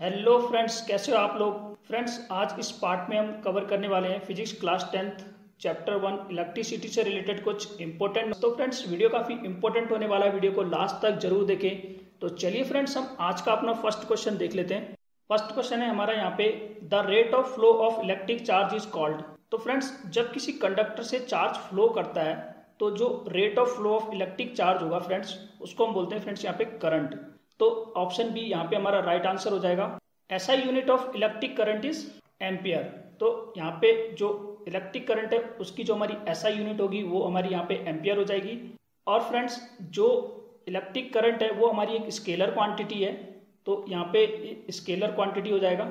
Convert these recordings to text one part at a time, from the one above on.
Hello friends कैसे हो आप लोग? फ्रेंड्स आज इस पार्ट में हम कवर करने वाले हैं physics class tenth chapter one electricity से रिलेटेड कुछ इंपॉर्टेंट तो फ्रेंड्स वीडियो काफ़ी इंपॉर्टेंट होने वाला है वीडियो को लास्ट तक ज़रूर देखें। तो चलिए फ्रेंड्स हम आज का अपना फ़र्स्ट क्वेश्चन देख लेते हैं। फ़र्स्ट क्वेश्चन है हमारा यहाँ पे the rate of flow of electric charge is called तो फ्रेंड्स जब किसी कंडक्टर से चार्ज फ्लो करता है तो जो rate of flow of electric charge होगा फ्रेंड्स उसको हम बोलते हैं फ्रेंड्स यहाँ पे करंट तो ऑप्शन बी यहाँ पे हमारा राइट आंसर हो जाएगा। SI unit of electric current is ampere तो यहाँ पे जो इलेक्ट्रिक करंट है, उसकी जो हमारी ऐसा यूनिट होगी, वो हमारी यहाँ पे एम्पियर हो जाएगी। और फ्रेंड्स जो इलेक्ट्रिक करंट है, वो हमारी एक स्केलर क्वांटिटी है तो यहाँ पे स्केलर क्वांटिटी हो जाएगा।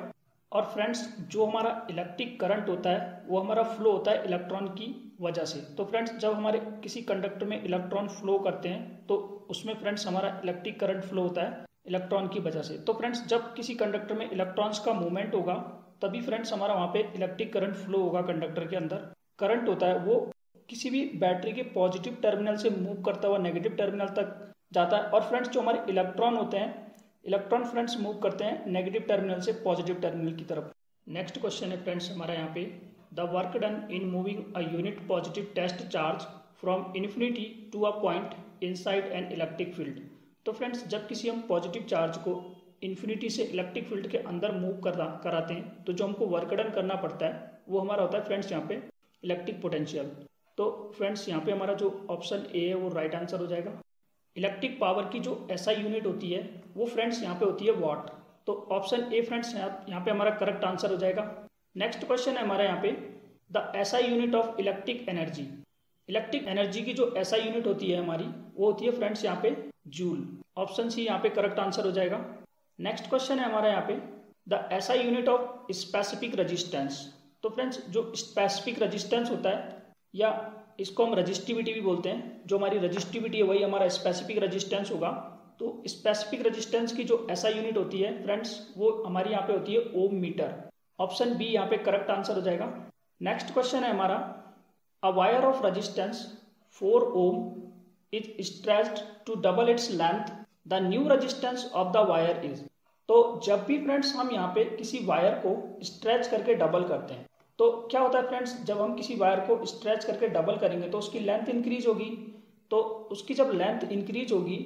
और फ्रेंड्स जो हमारा इलेक्ट्रिक करंट होता है, वो हमारा फ्लो होता है इलेक्ट्रॉन की वजह से। तो फ्रेंड्स जब हमारे किसी कंडक्टर में इलेक्ट्रॉन फ्लो करते हैं तो उसमें फ्रेंड्स हमारा इलेक्ट्रिक करंट फ्लो होता है इलेक्ट्रॉन की वजह से। तो फ्रेंड्स, जब किसी कंडक्टर में इलेक्ट्रॉन्स का मूवमेंट होगा, तभी फ्रेंड्स हमारा वहाँ पे इलेक्ट्रिक करंट फ्लो होगा कंडक्टर के अंदर। करंट होता है, वो किसी भी बैटरी के पॉजिटिव टर्मिनल से मूव करता हुआ नेगेटिव टर्मिनल तक जाता है। और फ्रेंड्स, जो हमारे इलेक्ट्रॉन होते हैं इलेक्ट्रॉन फ्रेंड्स मूव करते हैं नेगेटिव टर्मिनल से पॉजिटिव टर्मिनल की तरफ़। नेक्स्ट क्वेश्चन है फ्रेंड्स हमारा यहाँ पे। The work done in moving a unit positive test charge from infinity to a point inside an electric field तो फ्रेंड्स जब किसी हम पॉजिटिव चार्ज को इन्फिनिटी से इलेक्ट्रिक फ़ील्ड के अंदर मूव करा कराते हैं तो जो हमको वर्क डन करना पड़ता है, वो हमारा होता है फ्रेंड्स यहाँ पे इलेक्ट्रिक पोटेंशियल तो फ्रेंड्स यहाँ पे हमारा जो ऑप्शन ए है, वो राइट right आंसर हो जाएगा. इलेक्ट्रिक पावर की जो ऐसा यूनिट होती है, वो फ्रेंड्स यहाँ पे होती है वॉट तो ऑप्शन ए फ्रेंड्स यहाँ पे हमारा करेक्ट आंसर हो जाएगा. नेक्स्ट क्वेश्चन है हमारा यहाँ पे the SI unit of electric energy electric energy की जो ऐसा यूनिट होती है हमारी, वो होती है फ्रेंड्स यहाँ पे जूल। ऑप्शन सी यहाँ पे करेक्ट आंसर हो जाएगा। नेक्स्ट क्वेश्चन है हमारा यहाँ पे the SI unit of specific resistance तो फ्रेंड्स, जो स्पेसिफिक रजिस्टेंस होता है, या इसको हम रजिस्टिविटी भी बोलते हैं, जो हमारी रजिस्टिविटी है, वही हमारा स्पेसिफिक रजिस्टेंस होगा। तो स्पेसिफिक रजिस्टेंस की जो ऐसा यूनिट होती है, फ्रेंड्स, वो हमारी यहाँ पे होती है ओम मीटर ऑप्शन बी यहाँ पे करेक्ट आंसर हो जाएगा। नेक्स्ट क्वेश्चन है हमारा a wire of resistance four ohm is stretched to double its length the new resistance of the wire is तो जब भी फ्रेंड्स हम यहाँ पे किसी वायर को स्ट्रेच करके डबल करते हैं तो क्या होता है फ्रेंड्स जब हम किसी वायर को स्ट्रेच करके डबल करेंगे तो उसकी लेंथ इंक्रीज होगी। तो उसकी जब लेंथ इंक्रीज होगी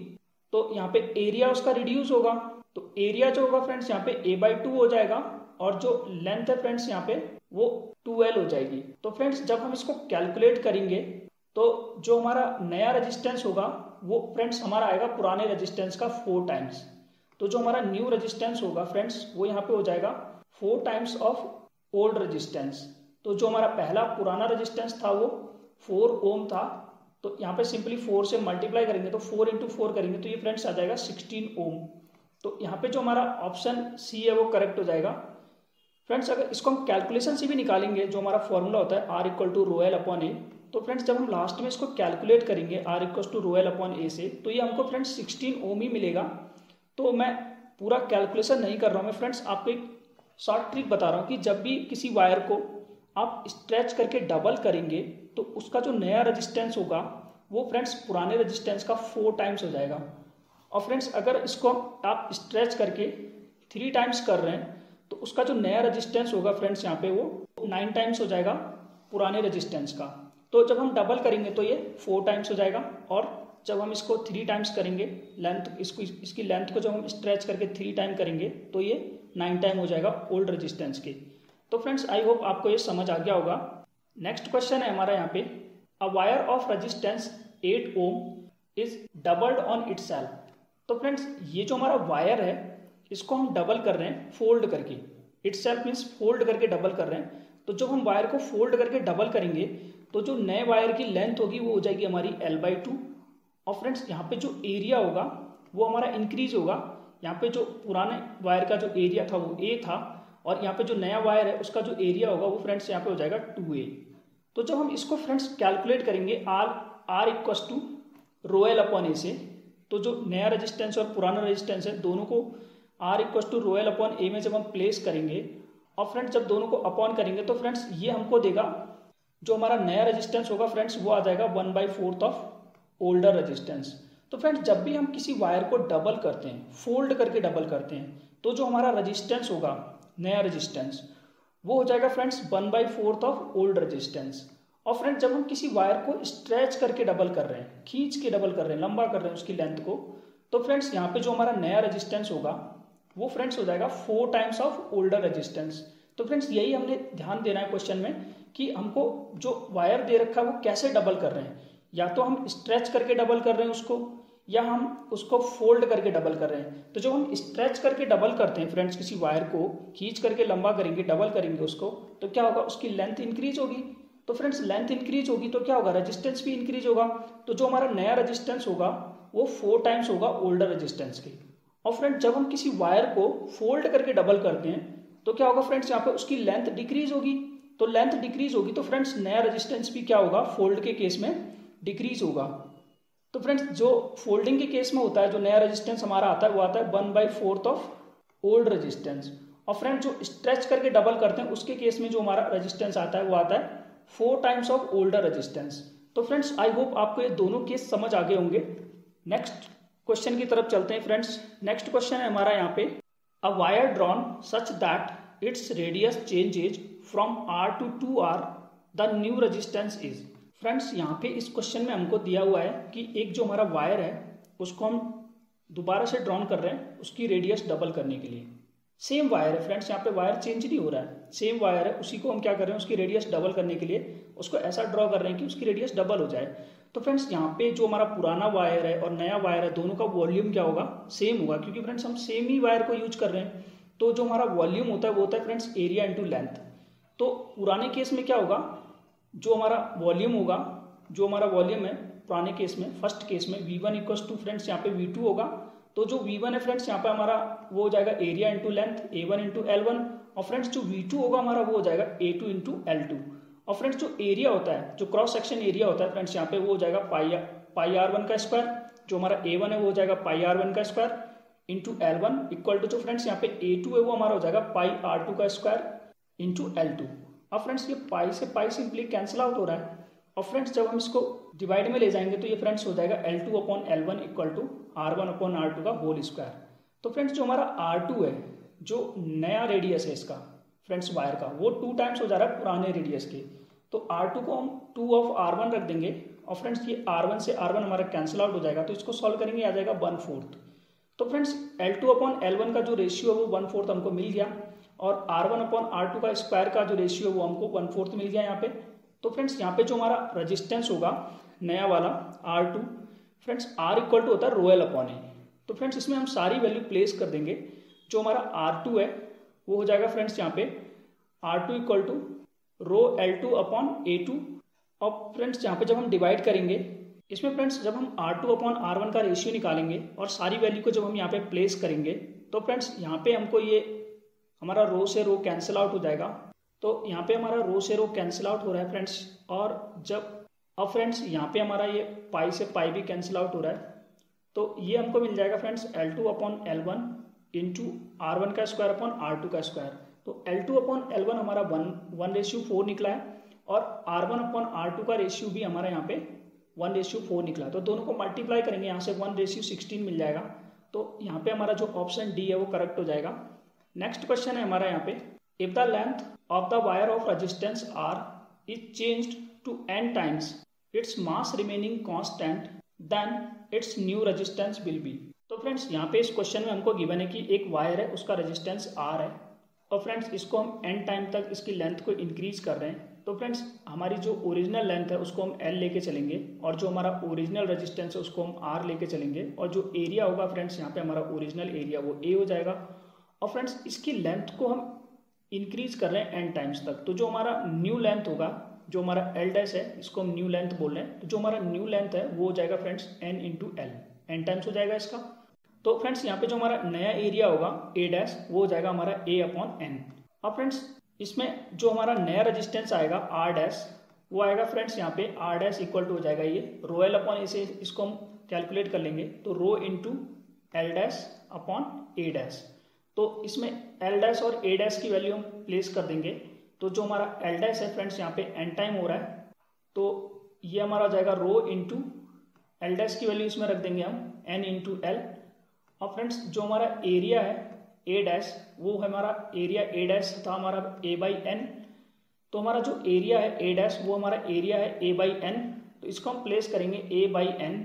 तो यहाँ पे एरिया उसका रिड्यूस होगा। तो एरिया जो होगा फ्रेंड्स यहाँ पे ए बाई टू हो जाएगा। और जो लेंथ है फ्रेंड्स यहाँ पे वो टू एल हो जाएगी। तो फ्रेंड्स, जब हम इसको कैलकुलेट करेंगे तो जो हमारा नया रेजिस्टेंस होगा, वो फ्रेंड्स हमारा आएगा पुराने रेजिस्टेंस का फोर टाइम्स तो जो हमारा न्यू रेजिस्टेंस होगा फ्रेंड्स, वो यहाँ पे हो जाएगा four times of old resistance तो जो हमारा पहला पुराना रेजिस्टेंस था वो फोर ओम था। तो यहाँ पे सिंपली फोर से मल्टीप्लाई करेंगे तो फोर इंटू फोर करेंगे तो ये फ्रेंड्स आ जाएगा सिक्सटीन ओम तो यहाँ पे जो हमारा ऑप्शन सी है, वो करेक्ट हो जाएगा। फ्रेंड्स अगर इसको हम कैलकुलेशन से भी निकालेंगे, जो हमारा फॉर्मूला होता है R equal to rho L upon A तो फ्रेंड्स जब हम लास्ट में इसको कैलकुलेट करेंगे R equal to rho L upon A से तो ये हमको फ्रेंड्स सिक्सटीन ओम ही मिलेगा। तो मैं पूरा कैलकुलेशन नहीं कर रहा हूँ, मैं फ्रेंड्स आपको एक शॉर्ट ट्रिक बता रहा हूँ कि जब भी किसी वायर को आप स्ट्रेच करके डबल करेंगे तो उसका जो नया रजिस्टेंस होगा, वो फ्रेंड्स पुराने रजिस्टेंस का फोर टाइम्स हो जाएगा। और फ्रेंड्स अगर इसको आप स्ट्रेच करके थ्री टाइम्स कर रहे हैं तो उसका जो नया रजिस्टेंस होगा फ्रेंड्स यहाँ पे वो नाइन टाइम्स हो जाएगा पुराने रजिस्टेंस का। तो जब हम डबल करेंगे तो ये फोर टाइम्स हो जाएगा और जब हम इसको थ्री टाइम्स करेंगे लेंथ इसको इसकी लेंथ को जब हम स्ट्रेच करके थ्री टाइम करेंगे तो ये नाइन टाइम हो जाएगा ओल्ड रजिस्टेंस के। तो फ्रेंड्स आई होप आपको ये समझ आ गया होगा। नेक्स्ट क्वेश्चन है हमारा यहाँ पे। A wire of resistance eight ohm is doubled on it तो फ्रेंड्स ये जो हमारा वायर है इसको हम डबल कर रहे हैं फोल्ड करके। इट सेल्फ मीन्स फोल्ड करके डबल कर रहे हैं। तो जब हम वायर को फोल्ड करके डबल करेंगे तो जो नए वायर की लेंथ होगी, वो हो जाएगी हमारी एल बाई टू और फ्रेंड्स यहाँ पे जो एरिया होगा, वो हमारा इंक्रीज होगा। यहाँ पे जो पुराने वायर का जो एरिया था, वो ए था। और यहाँ पे जो नया वायर है, उसका जो एरिया होगा, वो फ्रेंड्स यहाँ पे हो जाएगा टू ए तो जब हम इसको फ्रेंड्स कैलकुलेट करेंगे R R equals to rho L upon A से तो जो नया रजिस्टेंस और पुराना रजिस्टेंस है, दोनों को R equals to rho L upon A में जब हम प्लेस करेंगे और फ्रेंड्स जब दोनों को अपॉन करेंगे तो फ्रेंड्स ये हमको देगा, जो हमारा नया रजिस्टेंस होगा फ्रेंड्स वो आ जाएगा one by fourth of older resistance तो फ्रेंड्स जब भी हम किसी वायर को डबल करते हैं फोल्ड करके डबल करते हैं तो जो हमारा रजिस्टेंस होगा, नया रजिस्टेंस वो हो जाएगा friends one by fourth of old resistance और फ्रेंड्स जब हम किसी वायर को स्ट्रेच करके डबल कर रहे हैं, खींच के डबल कर रहे हैं, लंबा कर रहे हैं उसकी लेंथ को तो फ्रेंड्स यहाँ पे जो हमारा नया रजिस्टेंस होगा वो फ्रेंड्स हो जाएगा four times of older resistance तो फ्रेंड्स यही हमने ध्यान देना है क्वेश्चन में कि हमको जो वायर दे रखा है, वो कैसे डबल कर रहे हैं? या तो हम स्ट्रेच करके डबल कर रहे हैं उसको, या हम उसको फोल्ड करके डबल कर रहे हैं। तो जब हम स्ट्रेच करके डबल करते हैं फ्रेंड्स किसी वायर को, खींच करके लंबा करेंगे डबल करेंगे उसको तो क्या होगा? उसकी लेंथ इंक्रीज होगी। तो फ्रेंड्स लेंथ इंक्रीज होगी तो क्या होगा? रजिस्टेंस भी इंक्रीज होगा। तो जो हमारा नया रजिस्टेंस होगा, वो फोर टाइम्स होगा ओल्डर रजिस्टेंस के। और फ्रेंड्स जब हम किसी वायर को फोल्ड करके डबल करते हैं तो क्या होगा फ्रेंड्स यहाँ पे उसकी लेंथ डिक्रीज होगी। तो लेंथ डिक्रीज होगी तो फ्रेंड्स नया रजिस्टेंस भी क्या होगा? फोल्ड के केस में डिक्रीज होगा। तो फ्रेंड्स जो फोल्डिंग के केस में होता है, जो नया रजिस्टेंस हमारा आता है, वो आता है one by fourth of old resistance और फ्रेंड्स जो स्ट्रेच करके डबल करते हैं, उसके केस में जो हमारा रजिस्टेंस आता है, वो आता है four times of older resistance तो फ्रेंड्स आई होप आपको ये दोनों केस समझ आ गए होंगे। नेक्स्ट क्वेश्चन की तरफ़ चलते हैं फ्रेंड्स नेक्स्ट क्वेश्चन है हमारा यहाँ पे. A wire drawn such that its radius changes from R to two R the new resistance is friends यहाँ पे इस क्वेश्चन में हमको दिया हुआ है कि एक जो हमारा वायर है, उसको हम दोबारा से ड्रॉन कर रहे हैं, उसकी रेडियस डबल करने के लिए. सेम वायर है फ्रेंड्स यहाँ पे वायर चेंज नहीं हो रहा है. सेम वायर है, उसी को हम क्या कर रहे हैं, उसकी रेडियस डबल करने के लिए, उसको ऐसा ड्रॉ कर रहे हैं कि उसकी रेडियस डबल हो जाए। तो फ्रेंड्स यहाँ पे जो हमारा पुराना वायर है और नया वायर है, दोनों का वॉल्यूम क्या होगा? सेम होगा, क्योंकि फ्रेंड्स हम सेम ही वायर को यूज़ कर रहे हैं। तो जो हमारा वॉल्यूम होता है, वो होता है फ्रेंड्स एरिया इंटू लेंथ तो पुराने केस में क्या होगा? जो हमारा वॉल्यूम होगा, जो हमारा वॉल्यूम है, पुराने केस में फ़र्स्ट केस में V one equals to friends यहाँ पे वी टू होगा। तो जो वी वन है फ्रेंड्स यहाँ पे हमारा वो हो जाएगा area into length A one into L one और फ्रेंड्स, जो वी टू होगा हमारा वो हो जाएगा A two into L two और फ्रेंड्स, जो एरिया होता है, जो क्रॉस सेक्शन एरिया होता है, फ्रेंड्स, यहाँ पे वो हो जाएगा पाई पाई आर वन का स्क्वायर जो हमारा ए वन है, वो हो जाएगा पाई आर वन का square into L one equal to जो फ्रेंड्स, यहाँ पे ए टू है, वो हमारा हो जाएगा पाई आर टू का स्क्वायर इंटू एल टू अब फ्रेंड्स, ये पाई से पाई सिंपली कैंसिल आउट हो रहा है. और फ्रेंड्स, जब हम इसको डिवाइड में ले जाएँगे तो ये फ्रेंड्स हो जाएगा L two upon L one equal to R one upon R two का होल स्क्वायर तो फ्रेंड्स, जो हमारा आर टू है जो नया रेडियस है इसका फ्रेंड्स वायर का, वो टू टाइम्स हो जा रहा है पुराने रेडियस के। तो आर टू को हम टू ऑफ़ आर वन रख देंगे और फ्रेंड्स ये आर वन से आर वन हमारा कैंसिल आउट हो जाएगा तो इसको सॉल्व करेंगे, आ जाएगा वन फोर्थ तो friends L two upon L one का जो रेशियो है वो वन फोर्थ हमको मिल गया और R one upon R two का स्क्वायर का जो रेशियो है वो हमको वन फोर्थ मिल गया यहाँ पे। तो फ्रेंड्स यहाँ पे जो हमारा रजिस्टेंस होगा, नया वाला R two friends R equal to होता है रोयल अपॉन ए तो फ्रेंड्स इसमें हम सारी वैल्यू प्लेस कर देंगे। जो हमारा आर टू है, वो हो जाएगा फ्रेंड्स यहाँ पे। R two equal to rho L two upon A two और फ्रेंड्स यहाँ पे जब हम डिवाइड करेंगे, इसमें फ्रेंड्स जब हम R two upon R one का रेशियो निकालेंगे और सारी वैल्यू को जब हम यहाँ पे प्लेस करेंगे तो फ्रेंड्स यहाँ पे हमको ये हमारा रो से रो कैंसिल आउट हो जाएगा। तो यहाँ पे हमारा रो से रो कैंसिल आउट हो रहा है फ्रेंड्स और जब, अब फ्रेंड्स यहाँ पे हमारा ये पाई से पाई भी कैंसिल आउट हो रहा है। तो ये हमको मिल जाएगा friends L two upon L one into R one का स्क्वायर अपॉन आर टू का स्क्वायर तो L two upon L one हमारा वन वन रेशियो फोर निकला है और R one upon R two का रेशियो भी हमारा यहाँ पे वन रेशियो फोर निकला तो दोनों को मल्टीप्लाई करेंगे, यहाँ से वन रेशियो सिक्सटीन मिल जाएगा। तो यहाँ पे हमारा जो ऑप्शन डी है वो करेक्ट हो जाएगा। नेक्स्ट क्वेश्चन है हमारा यहाँ पे if the length of the wire of resistance R is changed to N times its mass remaining constant then its new resistance will be तो फ्रेंड्स यहाँ पे इस क्वेश्चन में हमको गिवन है कि एक वायर है, उसका रेजिस्टेंस आर है। और फ्रेंड्स इसको हम एन टाइम तक इसकी लेंथ को इंक्रीज कर रहे हैं। तो फ्रेंड्स हमारी जो ओरिजिनल लेंथ है, उसको हम एल लेके चलेंगे। और जो हमारा ओरिजिनल रेजिस्टेंस है, उसको हम आर लेके चलेंगे। और जो एरिया होगा फ्रेंड्स यहाँ पे हमारा ओरिजिनल एरिया वो ए हो जाएगा। और फ्रेंड्स इसकी लेंथ को हम इंक्रीज कर रहे हैं एन टाइम्स तक। तो जो हमारा न्यू लेंथ होगा, जो हमारा एल डैश है, इसको हम न्यू लेंथ बोल रहे हैं। तो जो हमारा न्यू लेंथ है, वो हो जाएगा friends N into L N times हो जाएगा इसका। तो फ्रेंड्स, यहाँ पे जो हमारा नया एरिया होगा ए डैश वो हो जाएगा हमारा ए अपॉन एन अब फ्रेंड्स, इसमें जो हमारा नया रजिस्टेंस आएगा आर डैश वो आएगा फ्रेंड्स, यहाँ पे आर डैश इक्वल टू हो जाएगा ये रोयल अपॉन इसे इसको हम कैलकुलेट कर लेंगे तो rho into L dash upon A dash तो इसमें एल डैश और ए डैश की वैल्यू हम प्लेस कर देंगे तो जो हमारा एल डैश है फ्रेंड्स, यहाँ पे एन टाइम हो रहा है तो ये हमारा जाएगा रो इंटू एल डैश की वैल्यू इसमें रख देंगे हम एन इंटू एल और फ्रेंड्स, जो हमारा एरिया है ए डैश वो है हमारा एरिया ए डैश था हमारा ए बाई एन तो हमारा जो एरिया है ए डैश वो हमारा एरिया है ए बाई एन तो इसको हम प्लेस करेंगे ए बाई एन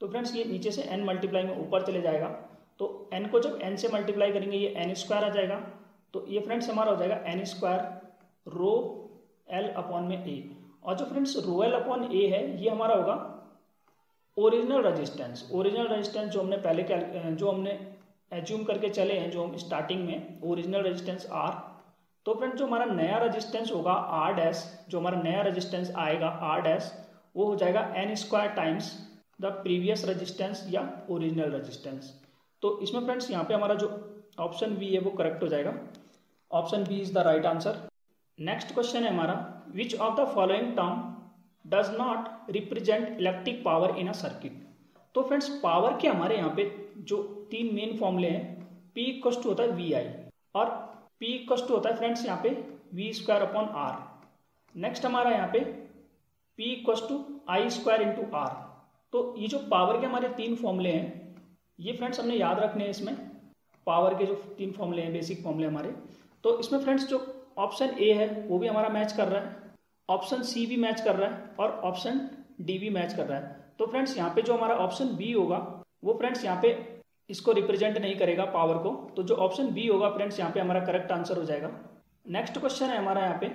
तो फ्रेंड्स, ये नीचे से एन मल्टीप्लाई में ऊपर चले जाएगा। तो एन को जब एन से मल्टीप्लाई करेंगे, ये एन स्क्वायर आ जाएगा। तो ये फ्रेंड्स हमारा हो जाएगा N square rho L upon में ए और जो friends rho L upon A है, ये हमारा होगा ओरिजिनल रजिस्टेंस ओरिजिनल रजिस्टेंस जो हमने पहले जो हमने एज्यूम करके चले हैं, जो हम स्टार्टिंग में, ओरिजिनल रजिस्टेंस आर तो फ्रेंड जो हमारा नया रजिस्टेंस होगा आर डैश जो हमारा नया रजिस्टेंस आएगा आर डैश वो हो जाएगा N square times the previous resistance या ओरिजिनल रजिस्टेंस तो इसमें फ्रेंड्स यहाँ पे हमारा जो ऑप्शन बी है वो करेक्ट हो जाएगा। Option B is the right answer next question है हमारा which of the following term does not represent electric power in a circuit तो फ्रेंड्स पावर के हमारे यहाँ पे जो तीन मेन फॉर्मूले हैं पी इक्वस होता है वी आई और पी इक्वस टू होता है फ्रेंड्स यहाँ पे V square upon R next हमारा यहाँ पे P equals to I square into R तो ये जो पावर के हमारे तीन फॉर्मूले हैं, ये फ्रेंड्स हमने याद रखने हैं इसमें। पावर के जो तीन फॉर्मूले हैं बेसिक फॉर्मूले हमारे। तो इसमें फ्रेंड्स जो ऑप्शन ए है, वो भी हमारा मैच कर रहा है। ऑप्शन सी भी मैच कर रहा है और ऑप्शन डी भी मैच कर रहा है। तो फ्रेंड्स, यहाँ पे जो हमारा ऑप्शन बी होगा, वो फ्रेंड्स यहाँ पे इसको रिप्रेजेंट नहीं करेगा पावर को। तो जो ऑप्शन बी होगा, फ्रेंड्स, यहाँ पे हमारा करेक्ट आंसर हो जाएगा। नेक्स्ट क्वेश्चन है हमारा यहाँ पे।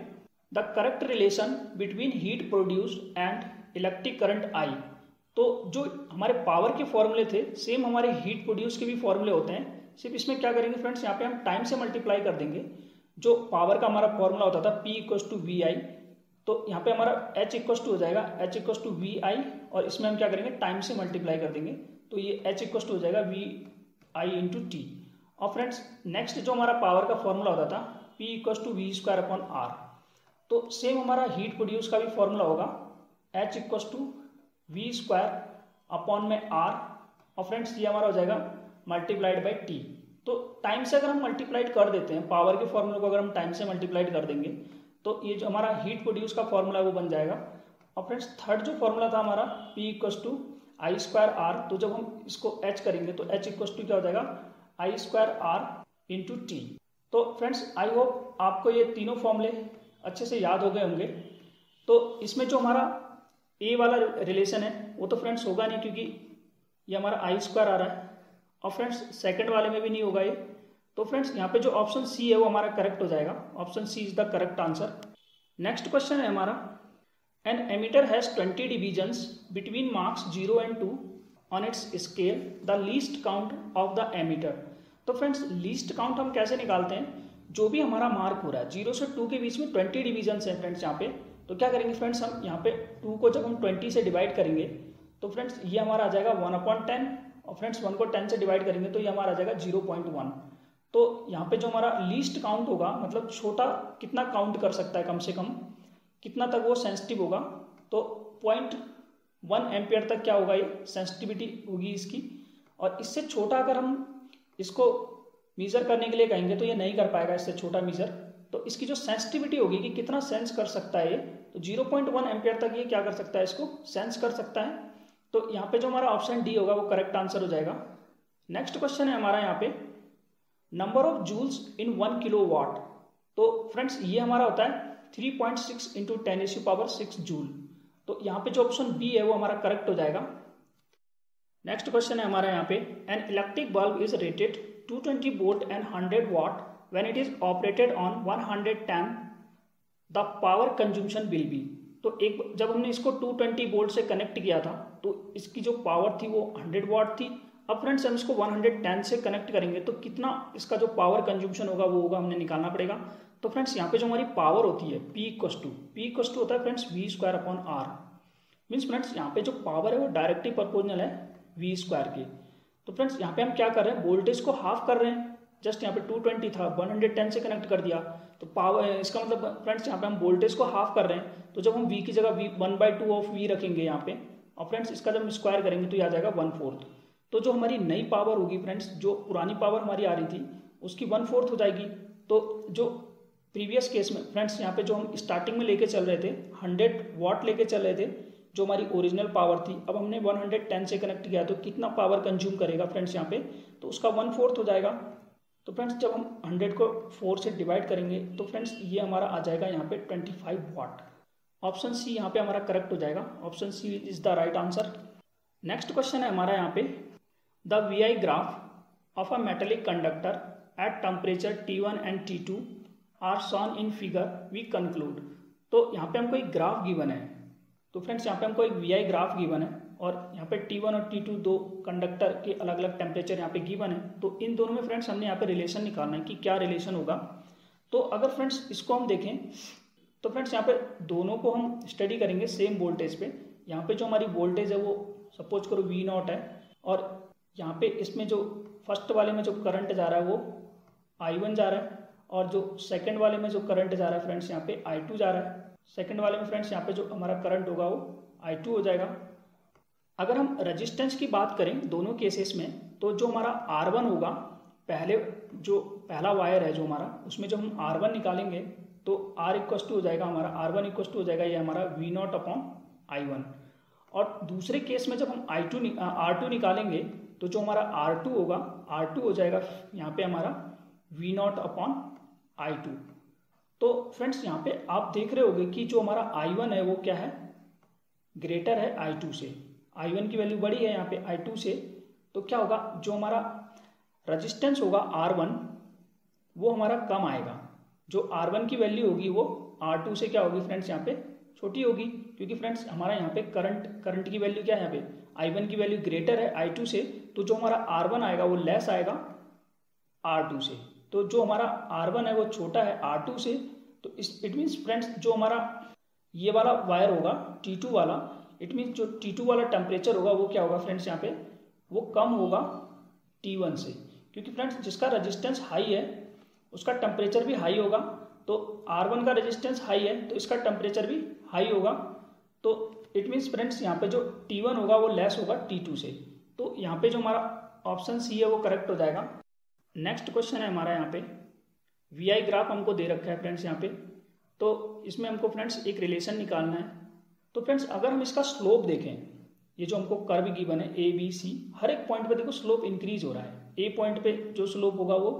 The correct relation between heat produced and electric current I तो जो हमारे पावर के फॉर्मूले थे सेम हमारे हीट प्रोड्यूस के भी फॉर्मूले होते हैं। सिर्फ़ इसमें क्या करेंगे फ्रेंड्स, यहाँ पे हम टाइम से मल्टीप्लाई कर देंगे। जो पावर का हमारा फॉर्मूला होता था P equals to V I तो यहाँ पे हमारा एच इक्वस टू हो जाएगा H equals to V I और इसमें हम क्या करेंगे टाइम से मल्टीप्लाई कर देंगे तो ये एच इक्व टू हो जाएगा वी आई इंटू टी और फ्रेंड्स नेक्स्ट जो हमारा पावर का फॉर्मूला होता था P इक्व to V square upon R तो सेम हमारा हीट प्रोड्यूस का भी फॉर्मूला होगा एच इक्व टू वी स्क्वायर अपॉन में आर और फ्रेंड्स ये हमारा हो जाएगा मल्टीप्लाइड बाई टी तो टाइम से अगर हम मल्टीप्लाइड कर देते हैं पावर के फॉर्मूले को अगर हम टाइम से मल्टीप्लाइड कर देंगे तो ये जो हमारा हीट प्रोड्यूस का फॉर्मूला वो बन जाएगा। और फ्रेंड्स थर्ड जो फॉर्मूला था हमारा P equals to I square R तो जब हम इसको एच करेंगे तो एच इक्वस टू क्या हो जाएगा? I square R into T तो फ्रेंड्स आई होप आपको ये तीनों फॉर्मूले अच्छे से याद हो गए होंगे। तो इसमें जो हमारा ए वाला रिलेशन है, वो तो फ्रेंड्स होगा नहीं, क्योंकि ये हमारा आई स्क्वायर आ रहा है। और फ्रेंड्स सेकंड वाले में भी नहीं होगा ये। तो फ्रेंड्स, यहाँ पे जो ऑप्शन सी है वो हमारा करेक्ट हो जाएगा। Option C is the correct answer next question है हमारा। An emitter has 20 divisions between marks 0 and 2 on its scale. The least count of the emitter. तो फ्रेंड्स लीस्ट काउंट हम कैसे निकालते हैं? जो भी हमारा मार्क हो रहा है ज़ीरो से टू के बीच में ट्वेंटी डिविजन हैं फ्रेंड्स यहाँ पे। तो क्या करेंगे फ्रेंड्स, हम यहाँ पे टू को जब हम ट्वेंटी से डिवाइड करेंगे तो फ्रेंड्स ये हमारा आ जाएगा वन अपॉइंट टेन और फ्रेंड्स वन को टेन से डिवाइड करेंगे तो ये हमारा आ जाएगा ज़ीरो पॉइंट वन तो यहाँ पे जो हमारा लीस्ट काउंट होगा मतलब छोटा कितना काउंट कर सकता है कम से कम, कितना तक वो सेंसिटिव होगा तो पॉइंट वन एम्पियर तक क्या होगा ये? सेंसिटिविटी होगी इसकी। और इससे छोटा अगर हम इसको मीज़र करने के लिए कहेंगे तो ये नहीं कर पाएगा इससे छोटा मीज़र तो इसकी जो सेंसिटिविटी होगी कि कितना सेंस कर सकता है ये तो ज़ीरो पॉइंट वन एम्पियर तक ये क्या कर सकता है इसको? सेंस कर सकता है। तो यहाँ पे जो हमारा ऑप्शन डी होगा, वो करेक्ट आंसर हो जाएगा। नेक्स्ट क्वेश्चन है हमारा यहाँ पे। Number of joules in one kilo watt तो फ्रेंड्स ये हमारा होता है three point six into ten's power six joule तो यहाँ पे जो ऑप्शन बी है, वो हमारा करेक्ट हो जाएगा। नेक्स्ट क्वेश्चन है हमारा यहाँ पे an electric bulb is rated 220 twenty volt and 100 watt when it is operated on 110 the power consumption will be तो एक, जब हमने इसको 220 वोल्ट से कनेक्ट किया था तो इसकी जो पावर थी वो 100 वाट थी। अब फ्रेंड्स हम इसको 110 से कनेक्ट करेंगे तो कितना इसका जो पावर कंज्यूमशन होगा, वो होगा, हमने निकालना पड़ेगा। तो फ्रेंड्स यहाँ पे जो हमारी पावर होती है P equals to P equals to होता है friends V square upon R means friends यहाँ पे जो पावर है, वो डायरेक्टली प्रपोजनल है वी स्क्वायर की। तो फ्रेंड्स यहाँ पे हम क्या कर रहे हैं वोल्टेज को हाफ़ कर रहे हैं। जस्ट यहाँ पे 220 था 110 से कनेक्ट कर दिया। तो पावर इसका मतलब फ्रेंड्स यहाँ पे हम वोल्टेज को हाफ़ कर रहे हैं। तो जब हम वी की जगह V one by two of V रखेंगे यहाँ पे, और फ्रेंड्स इसका जब हम स्क्वायर करेंगे तो ये आ जाएगा वन फोर्थ तो जो हमारी नई पावर होगी फ्रेंड्स जो पुरानी पावर हमारी आ रही थी, उसकी वन फोर्थ हो जाएगी। तो जो प्रीवियस केस में फ्रेंड्स यहाँ पे जो हम स्टार्टिंग में लेके चल रहे थे हंड्रेड वाट लेके चल रहे थे, जो हमारी ओरिजिनल पावर थी, अब हमने 110 से कनेक्ट किया तो कितना पावर कंज्यूम करेगा फ्रेंड्स यहाँ पे? तो उसका वन फोर्थ हो जाएगा। तो फ्रेंड्स जब हम हंड्रेड को फोर से डिवाइड करेंगे तो फ्रेंड्स ये हमारा आ जाएगा यहाँ पे twenty five watt option C यहाँ पे हमारा करेक्ट हो जाएगा। Option C is the right answer next question है हमारा यहाँ पे। Graph of a metallic conductor at temperature T one and T two are shown in figure we conclude तो यहाँ पे हमको एक ग्राफ गिवन है। तो फ्रेंड्स यहाँ पे हमको एक वी आई ग्राफ गिवन है और यहाँ पे टी वन और टी टू दो कंडक्टर के अलग अलग टेम्परेचर यहाँ पे गिवन है। तो इन दोनों में फ्रेंड्स हमने यहाँ पे रिलेशन निकालना है कि क्या रिलेशन होगा। तो अगर फ्रेंड्स इसको हम देखें तो फ्रेंड्स यहाँ पे दोनों को हम स्टडी करेंगे सेम वोल्टेज पे। यहाँ पे जो हमारी वोल्टेज है वो सपोज़ करो वी नॉट है और यहाँ पे इसमें जो फ़र्स्ट वाले में जो करंट जा रहा है वो आई वन जा रहा है और जो सेकेंड वाले में जो करंट जा रहा है फ्रेंड्स यहाँ पे आई टू जा रहा है। सेकेंड वाले में फ्रेंड्स यहाँ पे जो हमारा करंट होगा वो आई टू हो जाएगा। अगर हम रजिस्टेंस की बात करें दोनों केसेस में तो जो हमारा आर वन होगा, पहले जो पहला वायर है जो हमारा, उसमें जो हम आर वन निकालेंगे तो आर इक्वस टू हो जाएगा हमारा आर वन इक्वस टू हो जाएगा ये हमारा V naught upon I one और दूसरे केस में जब हम आई टू आर टू निकालेंगे तो जो हमारा आर टू होगा आर टू हो जाएगा यहाँ पे हमारा V naught upon I two तो फ्रेंड्स यहाँ पे आप देख रहे होगे कि जो हमारा आई वन है, वो क्या है? ग्रेटर है आई टू से। आई वन की वैल्यू बड़ी है यहाँ पे आई टू से। तो क्या होगा? जो हमारा रजिस्टेंस होगा आर वन वो हमारा कम आएगा। जो आर वन की वैल्यू होगी, वो आर टू से क्या होगी फ्रेंड्स यहाँ पे? छोटी होगी, क्योंकि फ्रेंड्स हमारा यहाँ पे करंट करंट की वैल्यू क्या है यहाँ पे? आई वन की वैल्यू ग्रेटर है आई टू से तो जो हमारा आर वन आएगा, वो लेस आएगा आर टू से। तो जो हमारा आर वन है, वो छोटा है आर टू से तो इस इट मीन्स फ्रेंड्स जो हमारा ये वाला वायर होगा टी टू वाला इट मीन्स जो टी टू वाला टेम्परेचर होगा, वो क्या होगा फ्रेंड्स यहाँ पे? वो कम होगा टी वन से। क्योंकि फ्रेंड्स जिसका रजिस्टेंस हाई है, उसका टेम्परेचर भी हाई होगा तो आर वन का रजिस्टेंस हाई है तो इसका टेम्परेचर भी हाई होगा तो इट मीन्स फ्रेंड्स यहाँ पे जो टी वन होगा वो लेस होगा टी टू से। तो यहाँ पे जो हमारा ऑप्शन सी है वो करेक्ट हो जाएगा। नेक्स्ट क्वेश्चन है हमारा यहाँ पे। वी आई ग्राफ हमको दे रखा है फ्रेंड्स यहाँ पे। तो इसमें हमको फ्रेंड्स एक रिलेशन निकालना है। तो फ्रेंड्स अगर हम इसका स्लोप देखें, ये जो हमको कर्व की बने ए बी सी हर एक पॉइंट पे देखो स्लोप इंक्रीज हो रहा है। ए पॉइंट पे जो स्लोप होगा वो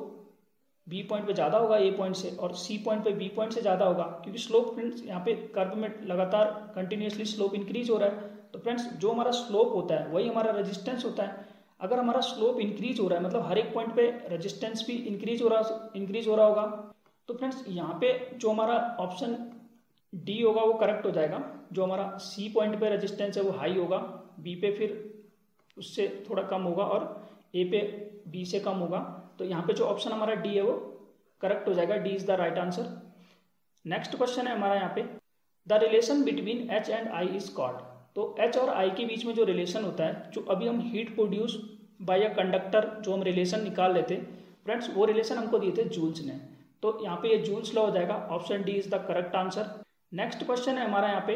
बी पॉइंट पे ज़्यादा होगा ए पॉइंट से और सी पॉइंट पे बी पॉइंट से ज़्यादा होगा, क्योंकि स्लोप फ्रेंड्स यहाँ पे कर्व में लगातार कंटिन्यूसली स्लोप इंक्रीज हो रहा है। तो फ्रेंड्स जो हमारा स्लोप होता है, वही हमारा रजिस्टेंस होता है। अगर हमारा स्लोप इंक्रीज हो रहा है मतलब हर एक पॉइंट पे रजिस्टेंस भी इंक्रीज हो रहा इंक्रीज हो रहा होगा तो फ्रेंड्स यहाँ पे जो हमारा ऑप्शन डी होगा, वो करेक्ट हो जाएगा। जो हमारा सी पॉइंट पे रेजिस्टेंस है, वो हाई होगा। बी पे फिर उससे थोड़ा कम होगा और ए पे बी से कम होगा। तो यहाँ पे जो ऑप्शन हमारा डी है वो करेक्ट हो जाएगा D is the right answer next question है हमारा यहाँ पे the relation between H and I is called तो एच और आई के बीच में जो रिलेशन होता है, जो अभी हम heat produce by a conductor जो हम रिलेशन निकाल लेते फ्रेंड्स वो रिलेशन हमको दिए थे जूल्स ने. तो यहाँ पे ये जूल्स लॉ हो जाएगा option D is the correct answer next question है हमारा यहाँ पे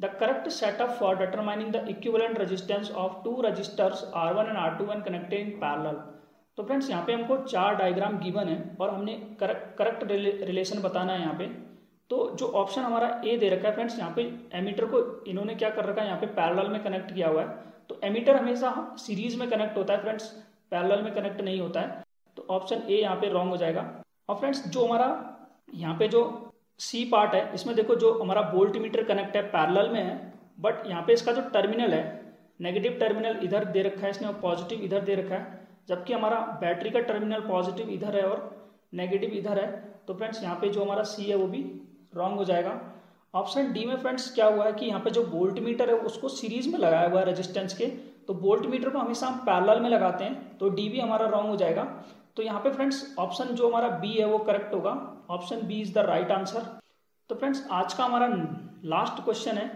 the correct setup for determining the equivalent resistance of two resistors R one and R two one connected in parallel तो फ्रेंड्स यहाँ पे हमको चार डायग्राम गिवन है और हमने करेक्ट रिलेशन बताना है यहाँ पे। तो जो ऑप्शन हमारा ए दे रखा है फ्रेंड्स यहाँ पे एमीटर को इन्होंने क्या कर रखा है? यहाँ पे पैरेलल में कनेक्ट किया हुआ है। तो एमीटर हमेशा सीरीज़ में कनेक्ट होता है फ्रेंड्स पैरेलल में कनेक्ट नहीं होता है। तो ऑप्शन ए यहाँ पे रॉन्ग हो जाएगा। और फ्रेंड्स जो हमारा यहाँ पे जो सी पार्ट है, इसमें देखो जो हमारा वोल्ट मीटर कनेक्ट है पैरेलल में है बट यहाँ पे इसका जो टर्मिनल है नेगेटिव टर्मिनल इधर दे रखा है, इसने और पॉजिटिव इधर दे रखा है। जबकि हमारा बैटरी का टर्मिनल पॉजिटिव इधर है और नेगेटिव इधर है तो फ्रेंड्स, यहाँ पे जो हमारा सी है वो भी रॉन्ग हो जाएगा। ऑप्शन डी में फ्रेंड्स, क्या हुआ है कि यहाँ पे जो वोल्ट मीटर है, उसको सीरीज़ में लगाया हुआ है रेजिस्टेंस के। तो वोल्ट मीटर को हमेशा हम पैरेलल में लगाते हैं तो डी भी हमारा रॉन्ग हो जाएगा। तो यहाँ पे फ्रेंड्स ऑप्शन जो हमारा बी है वो करेक्ट होगा। Option B is the right answer तो फ्रेंड्स, आज का हमारा लास्ट क्वेश्चन है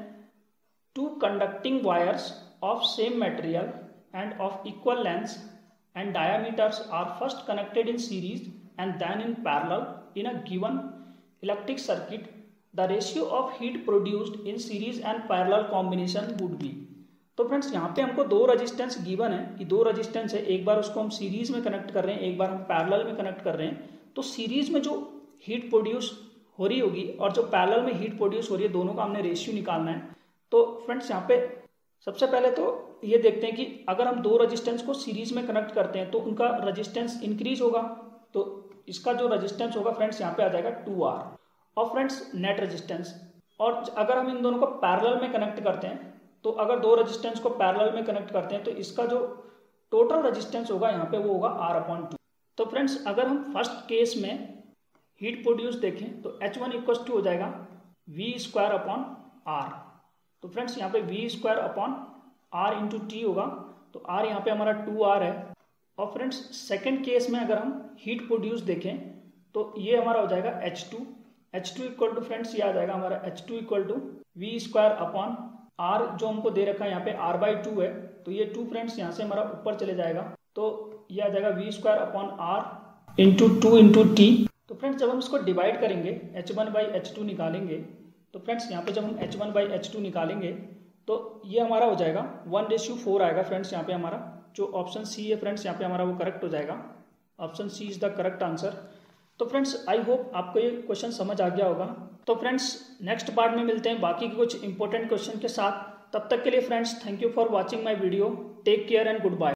two conducting wires of same material and of equal length and diameters are first connected in series and then in parallel in a given electric circuit the ratio of heat produced in series and parallel combination would be तो friends यहाँ पे हमको दो resistance given है कि दो resistance है, एक बार उसको हम सीरीज़ में कनेक्ट कर रहे हैं, एक बार हम पैरेलल में कनेक्ट कर रहे हैं तो सीरीज़ में जो हीट प्रोड्यूस हो रही होगी और जो पैरेलल में हीट प्रोड्यूस हो रही है, दोनों का हमने रेशियो निकालना है। तो फ्रेंड्स यहाँ पे सबसे पहले तो ये देखते हैं कि अगर हम दो रजिस्टेंस को सीरीज़ में कनेक्ट करते हैं तो उनका रजिस्टेंस इंक्रीज होगा। तो इसका जो रजिस्टेंस होगा फ्रेंड्स यहाँ पे आ जाएगा टू आर और फ्रेंड्स नेट रजिस्टेंस और अगर हम इन दोनों को पैरेलल में कनेक्ट करते हैं तो अगर दो रजिस्टेंस को पैरेलल में कनेक्ट करते हैं तो इसका जो टोटल रजिस्टेंस होगा, यहाँ पे वो होगा आर अपॉन टू तो फ्रेंड्स अगर हम फ़र्स्ट केस में हीट प्रोड्यूस देखें तो एच वन इक्व टू हो जाएगा वी स्क्वायर अपॉन आर तो फ्रेंड्स यहाँ पे V square upon R into T होगा। तो आर यहाँ पे हमारा टू आर है। और फ्रेंड्स सेकेंड केस में अगर हम हीट प्रोड्यूस देखें तो ये हमारा हो जाएगा H two H two equal to friends ये आ जाएगा हमारा H two equal to V square upon R जो हमको दे रखा है यहाँ पे आर बाई टू है। तो ये टू फ्रेंड्स यहाँ से हमारा ऊपर चले जाएगा। तो ये आ जाएगा V square upon R into two into T तो फ्रेंड्स जब हम इसको डिवाइड करेंगे H one by H two निकालेंगे तो फ्रेंड्स यहाँ पे जब हम H one by H two निकालेंगे तो ये हमारा हो जाएगा। वन रेशियो फोर आएगा फ्रेंड्स यहाँ पे हमारा। जो ऑप्शन सी है फ्रेंड्स यहाँ पे हमारा वो करेक्ट हो जाएगा। Option C is the correct answer तो फ्रेंड्स आई होप आपको ये क्वेश्चन समझ आ गया होगा। तो फ्रेंड्स नेक्स्ट पार्ट में मिलते हैं बाकी के कुछ इंपॉर्टेंट क्वेश्चन के साथ। तब तक के लिए friends thank you for watching my video take care and good bye